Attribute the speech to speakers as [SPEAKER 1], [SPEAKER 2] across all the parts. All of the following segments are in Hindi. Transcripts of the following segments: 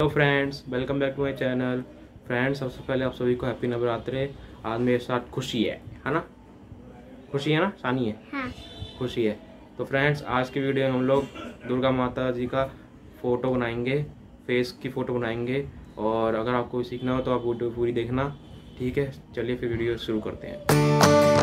[SPEAKER 1] Hello friends welcome back to my channel friends सबसे पहले आप सभी को हैप्पी नवरात्रे। आज मेरे साथ खुशी है है ना? खुशी है ना? सानी है?
[SPEAKER 2] हाँ।
[SPEAKER 1] खुशी है। तो फ्रेंड्स आज की वीडियो में हम लोग दुर्गा माता जी का फ़ोटो बनाएँगे फेस की फ़ोटो बनाएँगे। और अगर आपको सीखना हो तो आप वीडियो पूरी देखना ठीक है? चलिए फिर वीडियो शुरू करते हैं।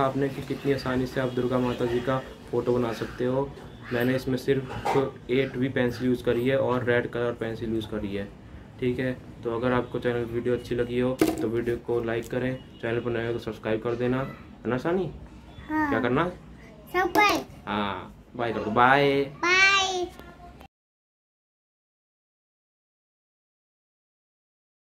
[SPEAKER 1] आपने कि कितनी आसानी से आप दुर्गा माता जी का फ़ोटो बना सकते हो। मैंने इसमें सिर्फ़ एट वी पेंसिल यूज़ करी है और रेड कलर पेंसिल यूज़ करी है। ठीक है? तो अगर आपको चैनल वीडियो अच्छी लगी हो तो वीडियो को लाइक करें। चैनल पर नए हो तो सब्सक्राइब कर देना। है ना सानी
[SPEAKER 2] हाँ।
[SPEAKER 1] क्या करना? हाँ। बाय कर दो। Bye
[SPEAKER 2] bye